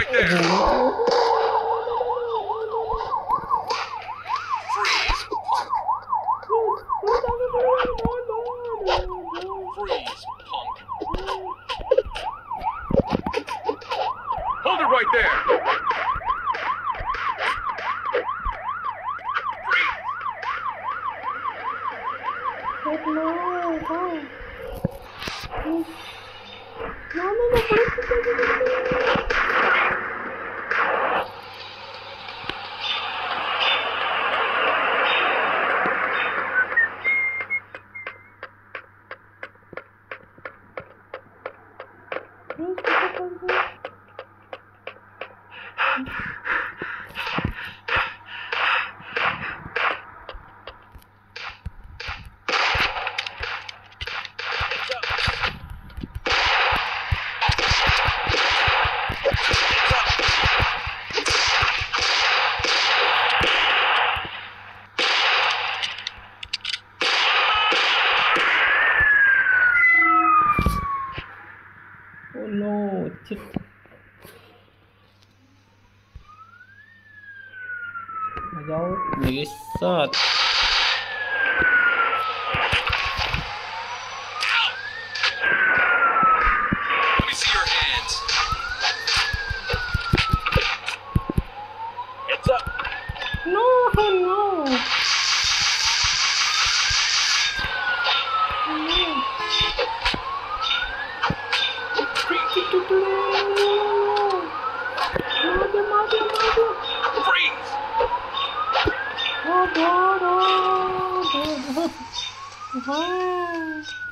right there. Freeze. Punk. Freeze, punk. Hold it right there. Freeze. No, no, no, no, no, no, no, no, no, no, no, Gente, o que eu tô fazendo? Mà dấu nghĩ sợt. Let me see your hands. Heads up. No, no. 哦。